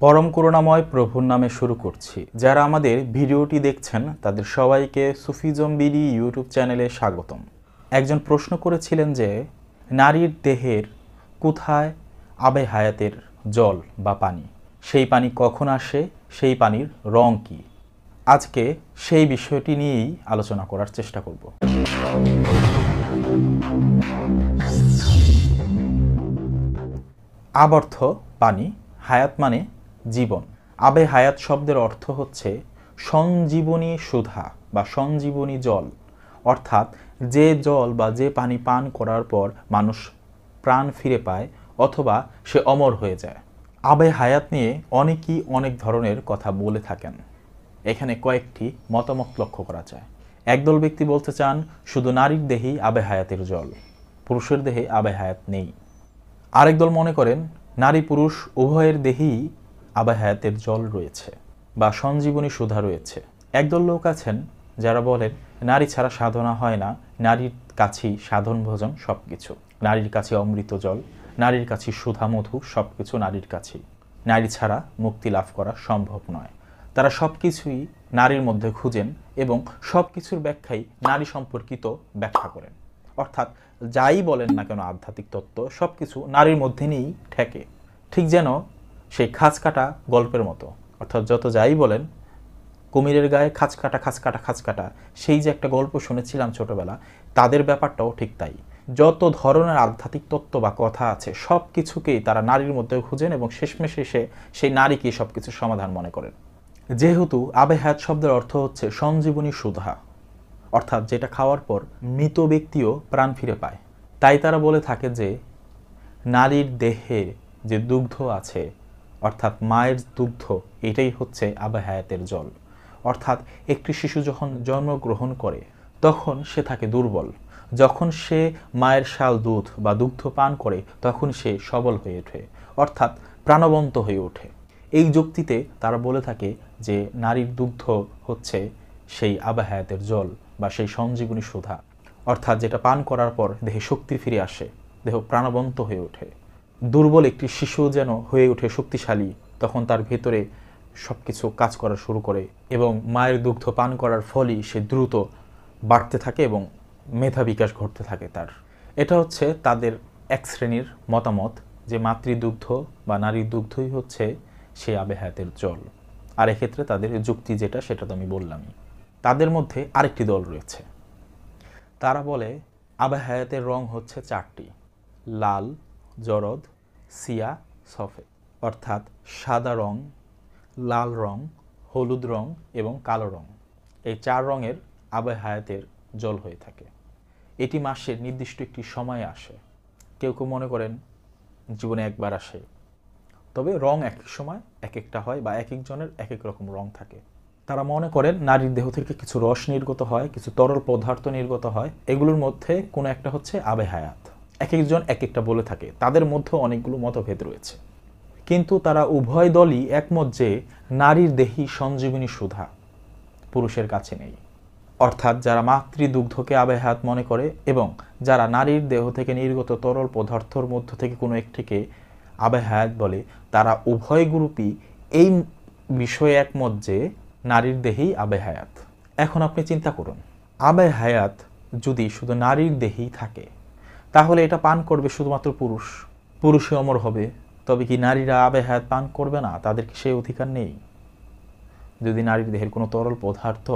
পরম করুণাময় প্রভুর নামে শুরু করছি। যারা আমাদের ভিডিওটি দেখছেন, তাদের সবাইকে সুফিজম বিডি ইউটিউব চ্যানেলে স্বাগতম। একজন প্রশ্ন করেছিলেন যে, নারীর দেহের কোথায় আবে হায়াতের জল বা পানি? সেই পানি কখন আসে, সেই পানির রং কি? আজকে সেই বিষয়টি নিয়েই আলোচনা করার চেষ্টা করব। আবর্থ পানি, হায়াত মানে জীবন। আবে হায়াত শব্দের অর্থ হচ্ছে সঞ্জীবনী সুধা বা সঞ্জীবনী জল। অর্থাৎ যে জল বা যে পানি পান করার পর মানুষ প্রাণ ফিরে পায় অথবা সে অমর হয়ে যায়। আবে হায়াত নিয়ে অনেকেই অনেক ধরনের কথা বলে থাকেন। এখানে কয়েকটি মতামত লক্ষ্য করা যায়। একদল ব্যক্তি বলতে চান, শুধু নারীর দেহেই আবে হায়াতের জল, পুরুষের দেহে আবে হায়াত নেই। আরেক দল মনে করেন নারী পুরুষ উভয়ের দেহেই আবে হায়াতের জল রয়েছে বা সঞ্জীবনী সুধা রয়েছে। একদল লোক আছেন যারা বলেন, নারী ছাড়া সাধনা হয় না, নারীর কাছেই সাধন ভোজন সব কিছু নারীর কাছে অমৃত জল, নারীর কাছে সুধা মধু সব কিছু নারীর কাছেই। নারী ছাড়া মুক্তি লাভ করা সম্ভব নয়। তারা সব কিছুই নারীর মধ্যে খুঁজেন এবং সব কিছুর ব্যাখ্যাই নারী সম্পর্কিত ব্যাখ্যা করেন। অর্থাৎ যাই বলেন না কেন আধ্যাত্মিক তত্ত্ব সব কিছু নারীর মধ্যে নিয়েই ঠেকে। ঠিক যেন সেই খাঁচ কাটা গল্পের মতো। অর্থাৎ যত যাই বলেন, কুমিরের গায়ে খাঁচ কাটা খাঁচ কাটা খাঁচ কাটা, সেই যে একটা গল্প শুনেছিলাম ছোটবেলা, তাদের ব্যাপারটাও ঠিক তাই। যত ধরনের আধ্যাত্মিক তত্ত্ব বা কথা আছে, সব কিছুকেই তারা নারীর মধ্যে খুঁজেন এবং শেষমেশ এসে সেই নারীকেই সব কিছুর সমাধান মনে করেন। যেহেতু আবে হায়াত শব্দের অর্থ হচ্ছে সঞ্জীবনী সুধা, অর্থাৎ যেটা খাওয়ার পর মৃত ব্যক্তিও প্রাণ ফিরে পায়। তাই তারা বলে থাকে যে, নারীর দেহে যে দুগ্ধ আছে অর্থাৎ মায়ের দুগ্ধ, এটাই হচ্ছে আবে হায়াতের জল। অর্থাৎ একটি শিশু যখন জন্মগ্রহণ করে, তখন সে থাকে দুর্বল। যখন সে মায়ের শাল, দুধ বা দুগ্ধ পান করে, তখন সে সবল হয়ে ওঠে, অর্থাৎ প্রাণবন্ত হয়ে ওঠে। এই যুক্তিতে তারা বলে থাকে যে, নারীর দুগ্ধ হচ্ছে সেই আবাহায়াতের জল বা সেই সঞ্জীবনী সুধা। অর্থাৎ যেটা পান করার পর দেহে শক্তি ফিরে আসে, দেহ প্রাণবন্ত হয়ে ওঠে। দুর্বল একটি শিশু যেন হয়ে ওঠে শক্তিশালী, তখন তার ভেতরে সব কিছু কাজ করা শুরু করে এবং মায়ের দুগ্ধ পান করার ফলই সে দ্রুত বাড়তে থাকে এবং মেধা বিকাশ ঘটতে থাকে তার। এটা হচ্ছে তাদের এক শ্রেণির মতামত যে মাতৃদুগ্ধ বা নারীর দুগ্ধই হচ্ছে সেই আবেহায়াতের জল। আর এক্ষেত্রে তাদের যুক্তি যেটা সেটা তো আমি বললামই তাদের মধ্যে আরেকটি দল রয়েছে। তারা বলে, আবেহায়াতের রং হচ্ছে চারটি, লাল জরদ, সিয়া সফেদ অর্থাৎ সাদা রং, লাল রং, হলুদ রং এবং কালো রং। এই চার রঙের আবে হায়াতের জল হয়ে থাকে। এটি মাসের নির্দিষ্ট একটি সময়ে আসে। কেউ কেউ মনে করেন জীবনে একবার আসে। তবে রং এক এক সময় এক একটা হয় বা এক একজনের এক এক রকম রং থাকে। তারা মনে করেন নারীর দেহ থেকে কিছু রস নির্গত হয়, কিছু তরল পদার্থ নির্গত হয়। এগুলোর মধ্যে কোনো একটা হচ্ছে আবে হায়াত। এক একজন এক একটা বলে থাকে। তাদের মধ্যে অনেকগুলো মতভেদ রয়েছে। কিন্তু তারা উভয় দলই একমত যে নারীর দেহি সঞ্জীবনী সুধা, পুরুষের কাছে নেই। অর্থাৎ যারা মাতৃদুগ্ধকে আবেহাত মনে করে এবং যারা নারীর দেহ থেকে নির্গত তরল পদার্থর মধ্য থেকে কোনো একটিকে আবেহায়াত বলে, তারা উভয় গ্রুপই এই বিষয়ে একমত যে নারীর দেহেই আবেহায়াত। এখন আপনি চিন্তা করুন, আবেহায়াত যদি শুধু নারীর দেহেই থাকে তাহলে এটা পান করবে শুধুমাত্র পুরুষ। পুরুষে অমর হবে, তবে কি নারীরা আবে হায়াত পান করবে না? তাদের কি সেই অধিকার নেই? যদি নারীর দেহের কোনো তরল পদার্থ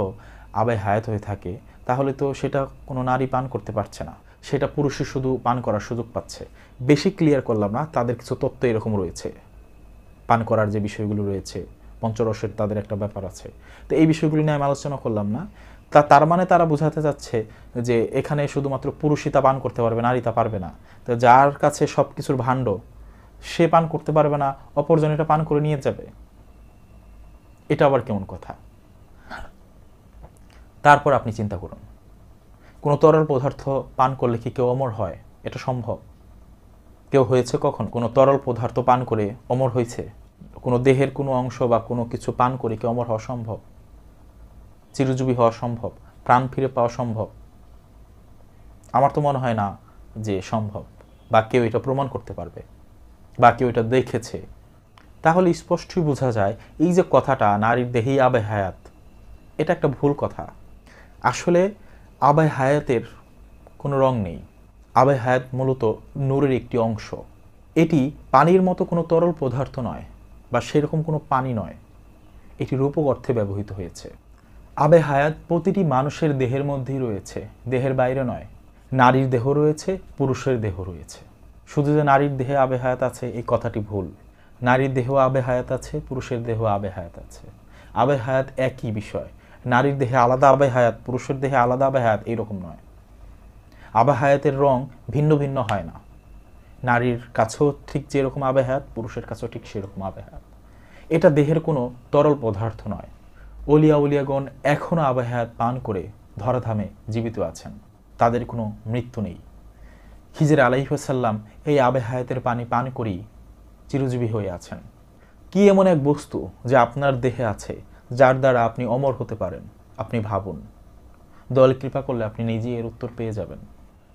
আবে হায়াত হয়ে থাকে, তাহলে তো সেটা কোনো নারী পান করতে পারছে না। সেটা পুরুষে শুধু পান করার সুযোগ পাচ্ছে। বেশি ক্লিয়ার করলাম না, তাদের কিছু তথ্য এরকম রয়েছে। পান করার যে বিষয়গুলো রয়েছে, পঞ্চরসের তাদের একটা ব্যাপার আছে। তো এই বিষয়গুলো নিয়ে আমি আলোচনা করলাম না। তা তার মানে তারা বোঝাতে যাচ্ছে যে এখানে শুধুমাত্র পুরুষই তা পান করতে পারবে, নারী তা পারবে না। তো যার কাছে সব কিছুর ভাণ্ড, সে পান করতে পারবে না অপরজন এটা পান করে নিয়ে যাবে। এটা আবার কেমন কথা? তারপর আপনি চিন্তা করুন। কোনো তরল পদার্থ পান করলে কি কেউ অমর হয়? এটা সম্ভব। কেউ হয়েছে কখন? কোনো তরল পদার্থ পান করে অমর হয়েছে? কোনো দেহের কোনো অংশ বা কোনো কিছু পান করে কেউ অমর হওয়া সম্ভব? চিরজীবী হওয়া সম্ভব, প্রাণ ফিরে পাওয়া সম্ভব। আমার তো মনে হয় না যে সম্ভব, বা কেউ এটা প্রমাণ করতে পারবে, বা কেউ এটা দেখেছে। তাহলে স্পষ্টই বোঝা যায়, এই যে কথাটা, নারীর দেহেই আবে হায়াত, এটা একটা ভুল কথা। আসলে আবে হায়াতের কোনো রং নেই। আবে হায়াত মূলত নূরের একটি অংশ। এটি পানির মতো কোনো তরল পদার্থ নয়, বা সেরকম কোনো পানি নয়। এটি রূপক অর্থে ব্যবহৃত হয়েছে। আবে হায়াত প্রতিটি মানুষের দেহের মধ্যেই রয়েছে। দেহের বাইরে নয়, নারীর দেহ রয়েছে, পুরুষের দেহ রয়েছে। শুধু যে নারীর দেহে আবে হায়াত আছে, এই কথাটি ভুল। নারীর দেহ আবে হায়াত আছে, পুরুষের দেহ আবে হায়াত আছে। আবে হায়াত একই বিষয়। নারীর দেহে আলাদা আবে হায়াত, পুরুষের দেহে আলাদা আবে হায়াত এইরকম নয়। আবে হায়াতের রং ভিন্ন ভিন্ন হয় না। নারীর কাছেও ঠিক যেরকম আবে হায়াত, পুরুষের কাছেও ঠিক সেরকম আবে হায়াত। এটা দেহের কোনো তরল পদার্থ নয়। অলিয়া উলিয়াগণ এখনও আবে হায়াত পান করে ধরাধামে জীবিত আছেন। তাদের কোনো মৃত্যু নেই। খিজির আলাইসাল্লাম এই আবে হায়াতের পানি পান করেই চিরজীবী হয়ে আছেন। কি এমন এক বস্তু যা আপনার দেহে আছে, যার দ্বারা আপনি অমর হতে পারেন, আপনি ভাবুন। দল কৃপা করলে আপনি নিজেই এর উত্তর পেয়ে যাবেন।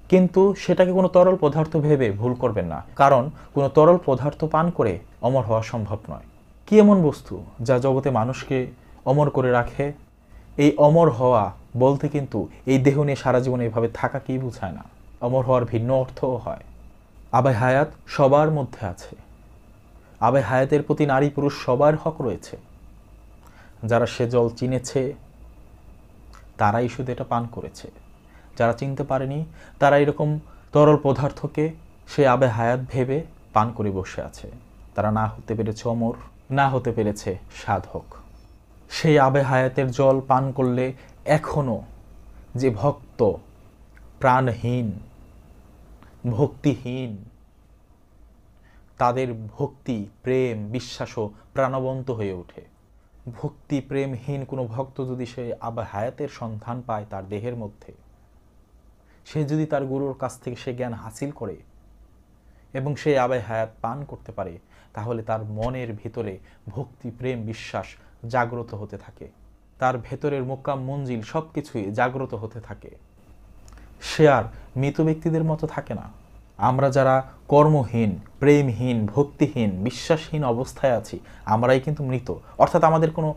কিন্তু সেটাকে কোনো তরল পদার্থ ভেবে ভুল করবেন না, কারণ কোনো তরল পদার্থ পান করে অমর হওয়া সম্ভব নয়। কি এমন বস্তু যা জগতে মানুষকে অমর করে রাখে। এই অমর হওয়া বলতে কিন্তু এই দেহ নিয়ে সারা জীবন এভাবে থাকা কি বোঝায় না। অমর হওয়ার ভিন্ন অর্থও হয়। আবে হায়াত সবার মধ্যে আছে। আবে হায়াতের প্রতি নারী পুরুষ সবার হক রয়েছে। যারা সে জল চিনেছে, তারাই শুধু এটা পান করেছে। যারা চিনতে পারেনি, তারা এরকম তরল পদার্থকে সে আবে হায়াত ভেবে পান করে বসে আছে। তারা না হতে পেরেছে অমর, না হতে পেরেছে সাধক। সেই আবে হায়াতের জল পান করলে এখনও যে ভক্ত প্রাণহীন, ভক্তিহীন, তাদের ভক্তি, প্রেম বিশ্বাসও প্রাণবন্ত হয়ে ওঠে। ভক্তি, প্রেমহীন কোনো ভক্ত যদি সে আবার হায়াতের সন্ধান পায় তার দেহের মধ্যে, সে যদি তার গুরুর কাছ থেকে সে জ্ঞান হাসিল করে এবং সে আবে হায়াত পান করতে পারে, তাহলে তার মনের ভিতরে ভক্তি, প্রেম, বিশ্বাস জাগ্রত হতে থাকে। তার ভেতরের মোকাম মঞ্জিল সব কিছুই জাগ্রত হতে থাকে। সে আর মৃত ব্যক্তিদের মতো থাকে না। আমরা যারা কর্মহীন, প্রেমহীন, ভক্তিহীন, বিশ্বাসহীন অবস্থায় আছি, আমরাই কিন্তু মৃত। অর্থাৎ আমাদের কোনো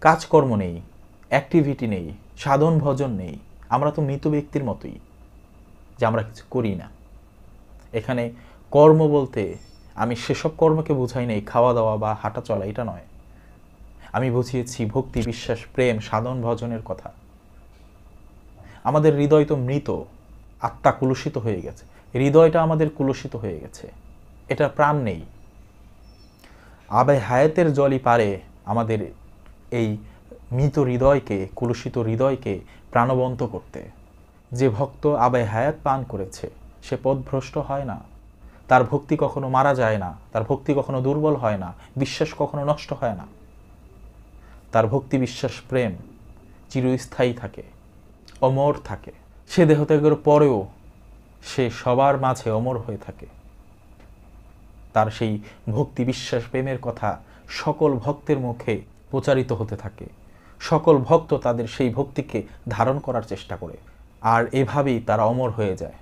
কাজকর্ম নেই অ্যাক্টিভিটি নেই, সাধন ভজন নেই। আমরা তো মৃত ব্যক্তির মতোই, যে আমরা কিছু করি না। এখানে কর্ম বলতে আমি সেসব কর্মকে বুঝাই নেই, খাওয়া দাওয়া বা হাঁটা চলা, এটা নয়। আমি বুঝিয়েছি ভক্তি, বিশ্বাস, প্রেম, সাধন, ভজনের কথা। আমাদের হৃদয় তো মৃত, আত্মা কুলুষিত হয়ে গেছে। হৃদয়টা আমাদের কুলুষিত হয়ে গেছে। এটা প্রাণ নেই। আবে হায়াতের জলই পারে আমাদের এই মৃত হৃদয়কে, কুলুষিত হৃদয়কে প্রাণবন্ত করতে। যে ভক্ত আবে হায়াত পান করেছে, সে পথভ্রষ্ট হয় না। তার ভক্তি কখনো মারা যায় না, তার ভক্তি কখনো দুর্বল হয় না, বিশ্বাস কখনো নষ্ট হয় না। তার ভক্তি বিশ্বাস প্রেম চিরস্থায়ী থাকে, অমর থাকে। সে দেহত্যাগের পরেও সে সবার মাঝে অমর হয়ে থাকে। তার সেই ভক্তি বিশ্বাস প্রেমের কথা সকল ভক্তের মুখে প্রচারিত হতে থাকে। সকল ভক্ত তাদের সেই ভক্তিকে ধারণ করার চেষ্টা করে। আর এভাবেই তারা অমর হয়ে যায়।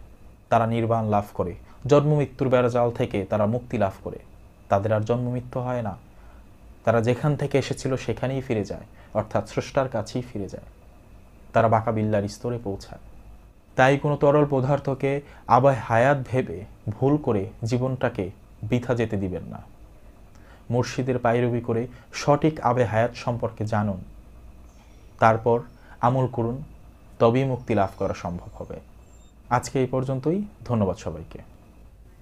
তারা নির্বাণ লাভ করে। জন্ম মৃত্যুর বেড়াজাল থেকে তারা মুক্তি লাভ করে। তাদের আর জন্ম মৃত্যু হয় না। তারা যেখান থেকে এসেছিল সেখানেই ফিরে যায়, অর্থাৎ স্রষ্টার কাছেই ফিরে যায়। তারা বাঁকা বিল্লার স্তরে পৌঁছায়। তাই কোনো তরল পদার্থকে আবায় হায়াত ভেবে ভুল করে জীবনটাকে বৃথা যেতে দিবেন না। মুর্শিদের পায়রবি করে সঠিক আবে হায়াত সম্পর্কে জানুন। তারপর আমল করুন, তবেই মুক্তি লাভ করা সম্ভব হবে। আজকে এই পর্যন্তই, ধন্যবাদ সবাইকে।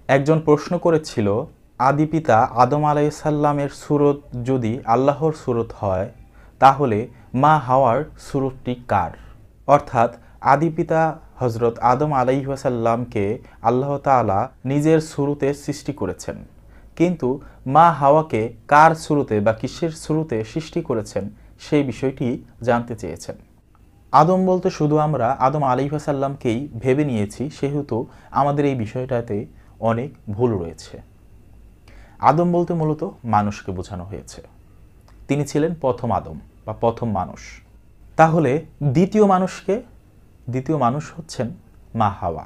একজন প্রশ্ন করেছিল আদি পিতা আদম আলাইসাল্লামের সুরত যদি আল্লাহর সুরত হয়, তাহলে মা হাওয়ার সুরতটি কার? অর্থাৎ আদি পিতা হজরত আদম আলাইসাল্লামকে আল্লাহ তালা নিজের শুরুতে সৃষ্টি করেছেন। কিন্তু মা হাওয়াকে কার শুরুতে বা কিসের শুরুতে সৃষ্টি করেছেন, সেই বিষয়টি জানতে চেয়েছেন। আদম বলতে শুধু আমরা আদম আলিহাসাল্লামকেই ভেবে নিয়েছি, সেহেতু আমাদের এই বিষয়টাতে অনেক ভুল রয়েছে। আদম বলতে মূলত মানুষকে বোঝানো হয়েছে। তিনি ছিলেন প্রথম আদম বা প্রথম মানুষ। তাহলে দ্বিতীয় মানুষকে, দ্বিতীয় মানুষ হচ্ছেন মা হাওয়া।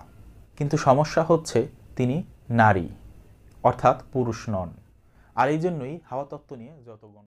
কিন্তু সমস্যা হচ্ছে তিনি নারী, অর্থাৎ পুরুষ নন। আর এই জন্যই হাওয়া তত্ত্ব নিয়ে যত